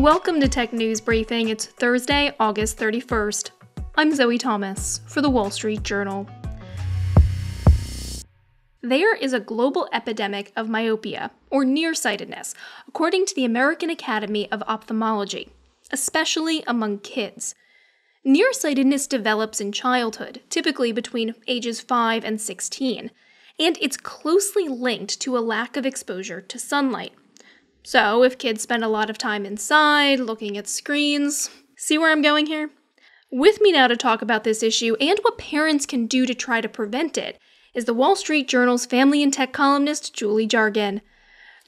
Welcome to Tech News Briefing. It's Thursday, August 31st. I'm Zoe Thomas for the Wall Street Journal. There is a global epidemic of myopia, or nearsightedness, according to the American Academy of Ophthalmology, especially among kids. Nearsightedness develops in childhood, typically between ages 5 and 16, and it's closely linked to a lack of exposure to sunlight. So, if kids spend a lot of time inside, looking at screens, see where I'm going here? With me now to talk about this issue and what parents can do to try to prevent it is the Wall Street Journal's family and tech columnist, Julie Jargon.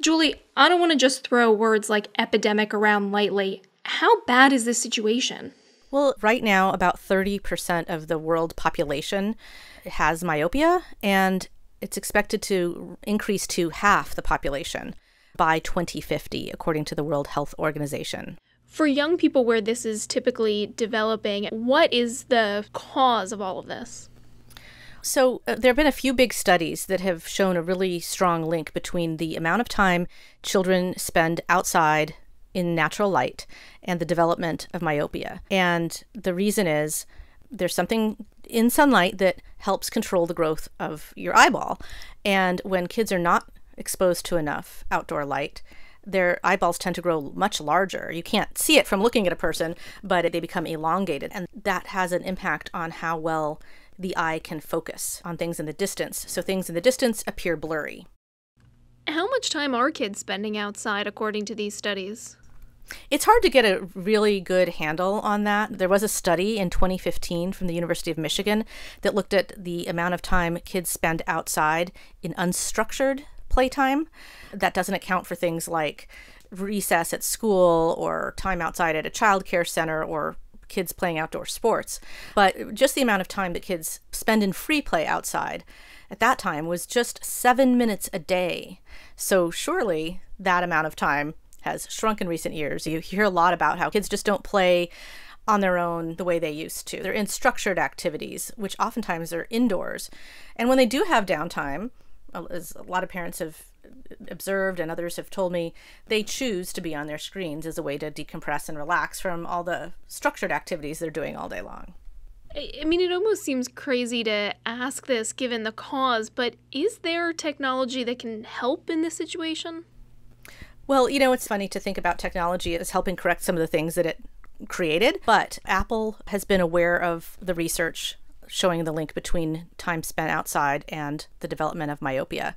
Julie, I don't want to just throw words like epidemic around lightly. How bad is this situation? Well, right now, about 30% of the world population has myopia, and it's expected to increase to half the population by 2050, according to the World Health Organization. For young people where this is typically developing, what is the cause of all of this? So, uh, there have been a few big studies that have shown a really strong link between the amount of time children spend outside in natural light and the development of myopia. And the reason is there's something in sunlight that helps control the growth of your eyeball. And when kids are not exposed to enough outdoor light, their eyeballs tend to grow much larger. You can't see it from looking at a person, but they become elongated. And that has an impact on how well the eye can focus on things in the distance, so things in the distance appear blurry. How much time are kids spending outside according to these studies? It's hard to get a really good handle on that. There was a study in 2015 from the University of Michigan that looked at the amount of time kids spend outside in unstructured playtime. That doesn't account for things like recess at school or time outside at a child care center or kids playing outdoor sports. But just the amount of time that kids spend in free play outside at that time was just seven minutes a day. So surely that amount of time has shrunk in recent years. You hear a lot about how kids just don't play on their own the way they used to. They're in structured activities, which oftentimes are indoors. And when they do have downtime, as a lot of parents have observed and others have told me they choose to be on their screens as a way to decompress and relax from all the structured activities they're doing all day long. I mean, it almost seems crazy to ask this given the cause, but is there technology that can help in this situation? Well, you know, it's funny to think about technology as helping correct some of the things that it created, but Apple has been aware of the research showing the link between time spent outside and the development of myopia.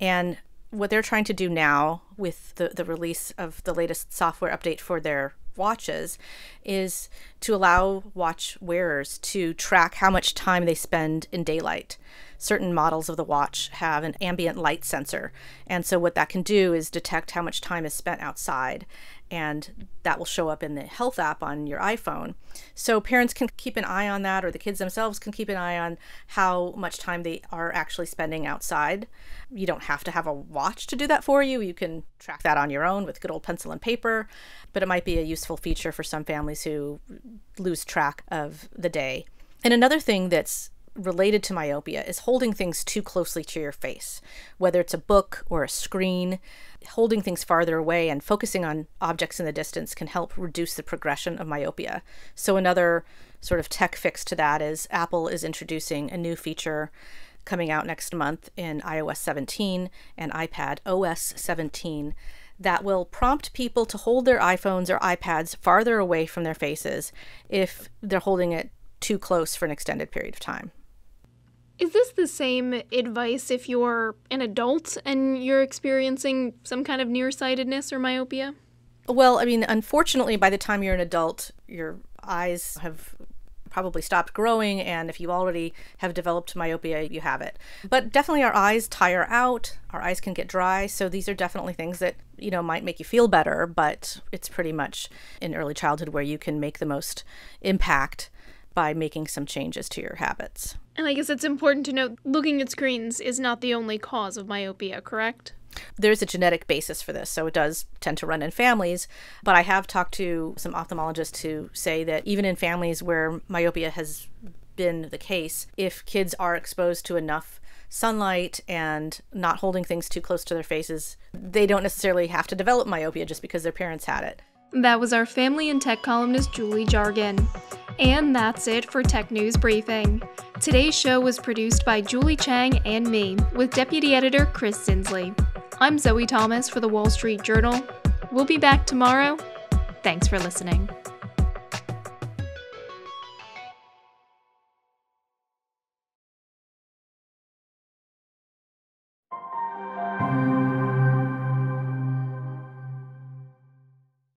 And what they're trying to do now with the, the release of the latest software update for their watches is to allow watch wearers to track how much time they spend in daylight. Certain models of the watch have an ambient light sensor. And so, what that can do is detect how much time is spent outside and that will show up in the health app on your iPhone. So parents can keep an eye on that, or the kids themselves can keep an eye on how much time they are actually spending outside. You don't have to have a watch to do that for you. You can track that on your own with good old pencil and paper, but it might be a useful feature for some families who lose track of the day. And another thing that's related to myopia is holding things too closely to your face, whether it's a book or a screen. Holding things farther away and focusing on objects in the distance can help reduce the progression of myopia. So, another sort of tech fix to that is Apple is introducing a new feature coming out next month in iOS 17 and iPad OS 17 that will prompt people to hold their iPhones or iPads farther away from their faces if they're holding it too close for an extended period of time. Is this the same advice if you're an adult and you're experiencing some kind of nearsightedness or myopia? Well, I mean, unfortunately, by the time you're an adult, your eyes have probably stopped growing and if you already have developed myopia you have it but definitely our eyes tire out our eyes can get dry so these are definitely things that you know might make you feel better but it's pretty much in early childhood where you can make the most impact by making some changes to your habits. And I guess it's important to note looking at screens is not the only cause of myopia, correct? There's a genetic basis for this, so it does tend to run in families. But I have talked to some ophthalmologists who say that even in families where myopia has been the case, if kids are exposed to enough sunlight and not holding things too close to their faces, they don't necessarily have to develop myopia just because their parents had it. That was our family and tech columnist Julie Jargon. And that's it for Tech News Briefing. Today's show was produced by Julie Chang and me, with Deputy Editor Chris Zinsli. I'm Zoe Thomas for the Wall Street Journal. We'll be back tomorrow. Thanks for listening.